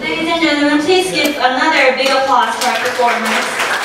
Ladies and gentlemen, please give another big applause for our performers.